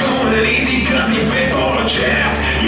Going and easy cause he bit on a chest